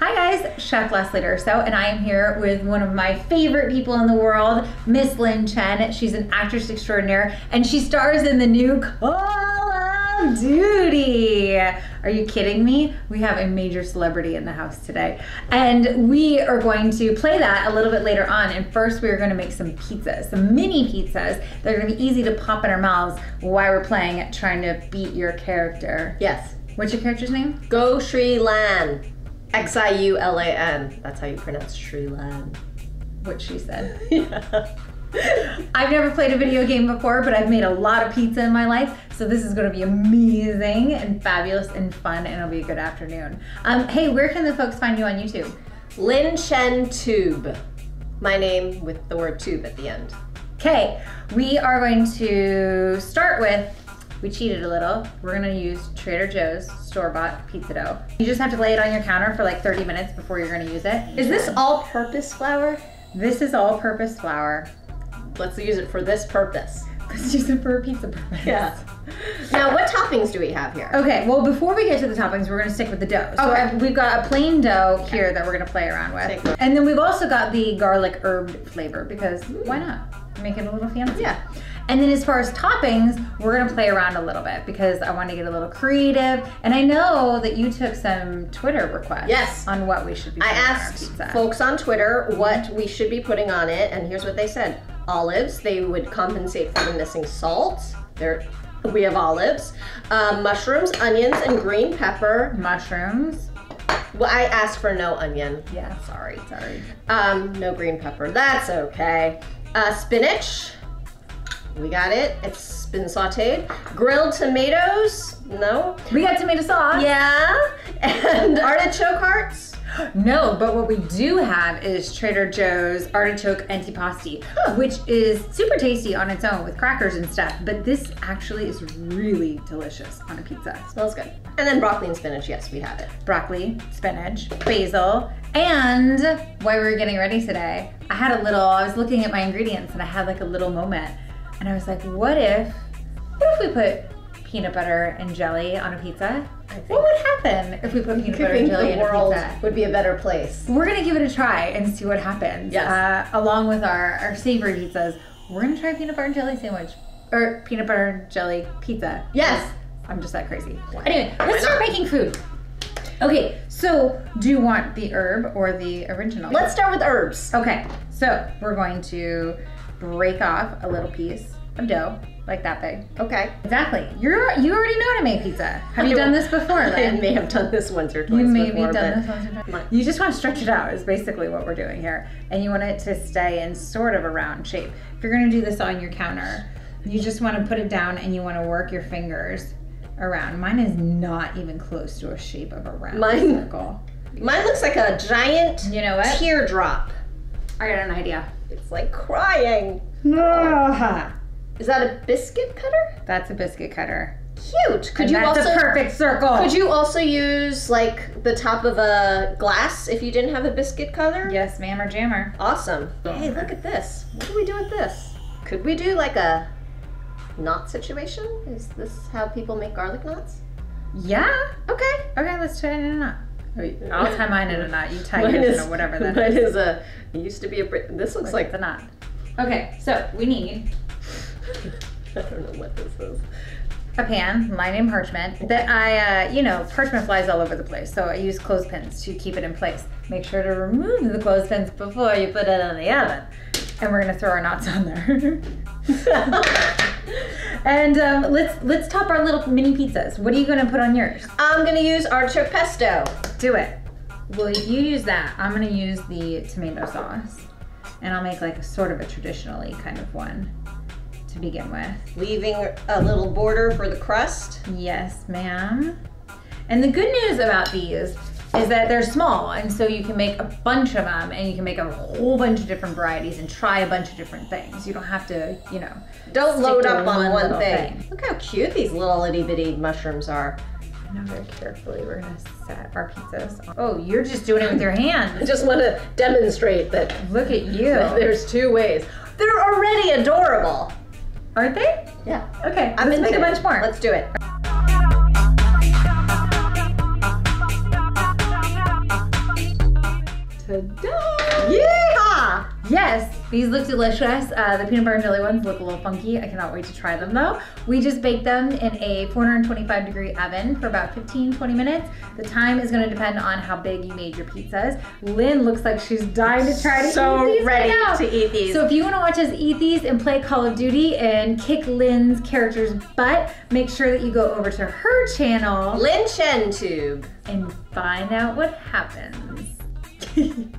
Hi guys, Chef Leslie Durso, and I am here with one of my favorite people in the world, Miss Lynn Chen. She's an actress extraordinaire, and she stars in the new Call of Duty. Are you kidding me? We have a major celebrity in the house today, and we are going to play that a little bit later on. And first, we are going to make some pizzas, some mini pizzas that are going to be easy to pop in our mouths while we're playing at trying to beat your character. Yes. What's your character's name? Go Xiu Lan. X I U L A N. That's how you pronounce Xiu Lan. What she said. Yeah. I've never played a video game before, but I've made a lot of pizza in my life, so this is going to be amazing and fabulous and fun, and it'll be a good afternoon. Um, hey, where can the folks find you on YouTube? Lynn Chen Tube. My name with the word tube at the end. Okay, we are going to start with. We cheated a little. We're gonna use Trader Joe's store-bought pizza dough. You just have to lay it on your counter for like 30 minutes before you're gonna use it. Is this all purpose flour? This is all-purpose flour. Let's use it for this purpose. Let's use it for a pizza purpose. Yeah. Now, what toppings do we have here? Okay, well, before we get to the toppings, we're gonna stick with the dough. So Okay. We've got a plain dough here that we're gonna play around with. And then we've also got the garlic herb flavor because why not? Make it a little fancy. Yeah. And then as far as toppings, we're gonna play around a little bit because I want to get a little creative. And I know that you took some Twitter requests Yes. on what we should be I putting on our asked folks on Twitter what we should be putting on it, and here's what they said: olives. They would compensate for the missing salt. There, we have olives, uh, mushrooms, onions, and green pepper. Mushrooms. Well, I asked for no onion. Yeah. Sorry. Sorry. Um, no green pepper. That's okay. Uh, spinach. We got it. It's been sautéed. Grilled tomatoes. No. We got tomato sauce. Yeah. And artichoke hearts. No, but what we do have is Trader Joe's artichoke antipasti, which is super tasty on its own with crackers and stuff. But this actually is really delicious on a pizza. Smells good. And then broccoli and spinach. Yes, we have it. Broccoli, spinach, basil, and while we were getting ready today, I had a little. I was looking at my ingredients and I had like a little moment, and I was like, "What if, what if we put peanut butter and jelly on a pizza? What would happen if we put peanut I butter and jelly in a world pizza?" would be a better place. We're gonna give it a try and see what happens. Yes. Uh, along with our, our savory pizzas, we're gonna try peanut butter and jelly sandwich or peanut butter and jelly pizza. Yes. I'm just that crazy. Anyway, let's start making food. Okay, so do you want the herb or the original? Let's start with herbs. Okay, so we're going to break off a little piece of dough, like that big. Okay. Exactly. You're you already know how to make pizza. Have you done this before? I may have done this once or twice You may before, be done this once or twice. You just want to stretch it out is basically what we're doing here. And you want it to stay in sort of a round shape. If you're gonna do this on your counter, you just want to put it down and you want to work your fingers around. Mine is not even close to a shape of a round Mine- circle. Mine looks like a giant You know what? teardrop. I got an idea. It's like crying. Ah, Is that a biscuit cutter? That's a biscuit cutter. Cute. Could And you that's also a perfect circle. Could you also use like the top of a glass if you didn't have a biscuit cutter? Yes, ma'am or jammer. Awesome. Hey, look at this. What do we do with this? Could we do like a knot situation? Is this how people make garlic knots? Yeah. Okay. Okay, let's try it in a knot. I'll tie mine in a knot. You tie Mine yours is in a whatever that mine is. is a it used to be a this looks like the knot. Okay, so we need I don't know what this is. a pan lined in parchment that I, uh, you know, parchment flies all over the place, so I use clothespins to keep it in place. Make sure to remove the clothespins before you put it in the oven. And we're gonna throw our knots on there. and um, let's let's top our little mini pizzas. What are you gonna put on yours? I'm gonna use artichoke pesto. Do it. Well, you use that, I'm gonna use the tomato sauce, and I'll make like a sort of a traditionally kind of one to begin with. Leaving a little border for the crust. Yes, ma'am. And the good news about these is that they're small, and so you can make a bunch of them, and you can make a whole bunch of different varieties and try a bunch of different things. You don't have to, you know. Don't load up on one little thing. Look how cute these little itty bitty mushrooms are. Now very carefully, we're gonna set our pizzas. On. Oh, you're just doing it with your hand. I just want to demonstrate that Look at you. there's two ways. They're already adorable. Aren't they? Yeah. Okay, I'm let's into make a bunch more. Let's do it. Ta-da! Yeehaw! Yes, these look delicious. Uh, the peanut butter and jelly ones look a little funky. I cannot wait to try them though. We just baked them in a 425 degree oven for about 15, 20 minutes. The time is gonna depend on how big you made your pizzas. Lynn looks like she's dying to try to So eat these ready right to eat these. So if you wanna watch us eat these and play Call of Duty and kick Lynn's character's butt, make sure that you go over to her channel Lynn Chen Tube. and find out what happens.